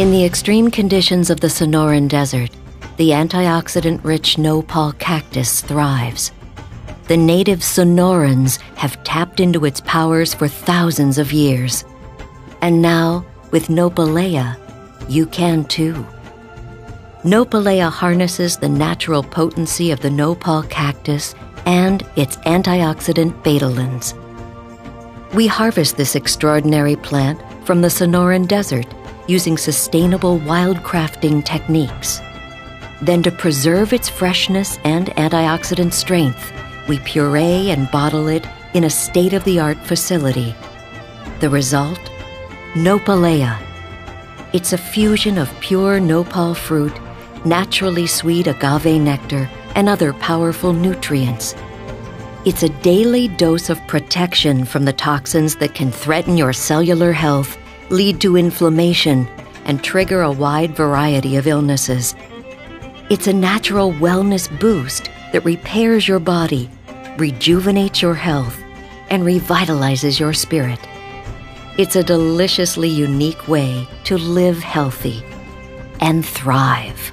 In the extreme conditions of the Sonoran Desert, the antioxidant rich nopal cactus thrives. The native Sonorans have tapped into its powers for thousands of years. And now, with Nopalea, you can too. Nopalea harnesses the natural potency of the nopal cactus and its antioxidant betalains. We harvest this extraordinary plant from the Sonoran Desert using sustainable wildcrafting techniques. Then, to preserve its freshness and antioxidant strength, we puree and bottle it in a state of the art facility. The result? Nopalea. It's a fusion of pure nopal fruit, naturally sweet agave nectar, and other powerful nutrients. It's a daily dose of protection from the toxins that can threaten your cellular health, lead to inflammation, and trigger a wide variety of illnesses. It's a natural wellness boost that repairs your body, rejuvenates your health, and revitalizes your spirit. It's a deliciously unique way to live healthy and thrive.